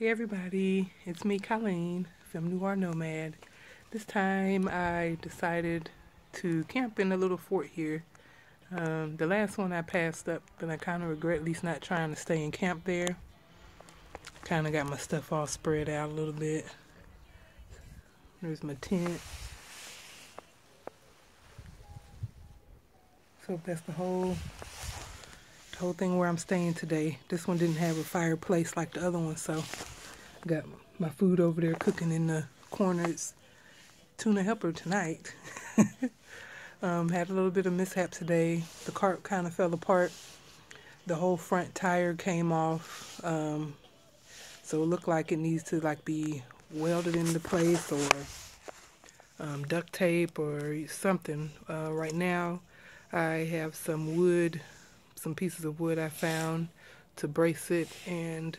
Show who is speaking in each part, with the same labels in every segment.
Speaker 1: Hey everybody, it's me Colleen from Noir Nomad. This time I decided to camp in a little fort here. Um, the last one I passed up, but I kind of regret at least not trying to stay in camp there. Kind of got my stuff all spread out a little bit. There's my tent. So that's the whole the whole thing where I'm staying today. This one didn't have a fireplace like the other one, so I got my food over there cooking in the corners. Tuna helper tonight. um, had a little bit of mishap today. The cart kind of fell apart. The whole front tire came off. Um, so it looked like it needs to like be welded into place or um, duct tape or something. Uh, right now I have some wood, some pieces of wood I found to brace it and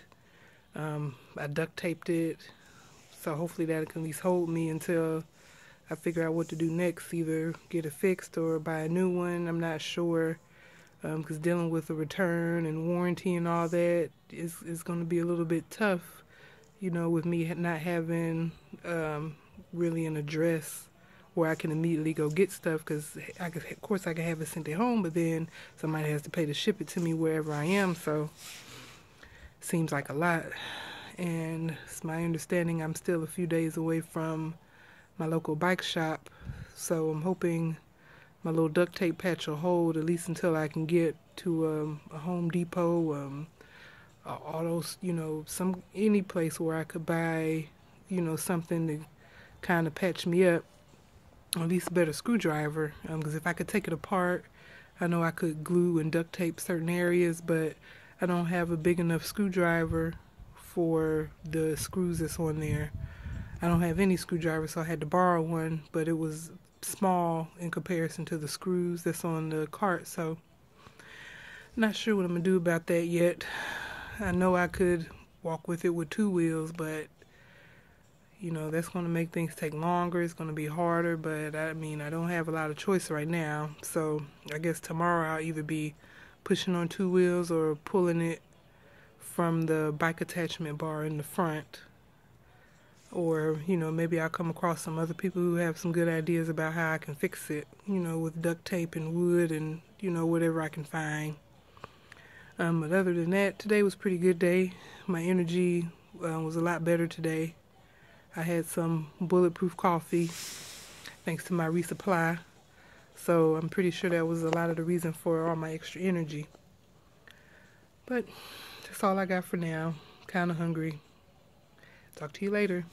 Speaker 1: um, I duct taped it. So hopefully that can at least hold me until I figure out what to do next. Either get it fixed or buy a new one. I'm not sure because um, dealing with a return and warranty and all that is, is going to be a little bit tough, you know, with me not having um, really an address where I can immediately go get stuff because I could, of course I can have it sent at home, but then somebody has to pay to ship it to me wherever I am. So seems like a lot. And it's my understanding I'm still a few days away from my local bike shop. So I'm hoping my little duct tape patch will hold at least until I can get to um, a Home Depot, um, those, you know, some any place where I could buy, you know, something to kind of patch me up at least a better screwdriver because um, if I could take it apart I know I could glue and duct tape certain areas but I don't have a big enough screwdriver for the screws that's on there. I don't have any screwdriver so I had to borrow one but it was small in comparison to the screws that's on the cart so not sure what I'm gonna do about that yet. I know I could walk with it with two wheels but you know that's going to make things take longer it's going to be harder but i mean i don't have a lot of choice right now. So i guess tomorrow i'll either be pushing on two wheels or pulling it from the bike attachment bar in the front. Or you know maybe i'll come across some other people who have some good ideas about how i can fix it you know with duct tape and wood and you know whatever i can find. Um, but other than that today was pretty good day. My energy uh, was a lot better today I had some bulletproof coffee thanks to my resupply. So I'm pretty sure that was a lot of the reason for all my extra energy. But that's all I got for now. Kind of hungry. Talk to you later.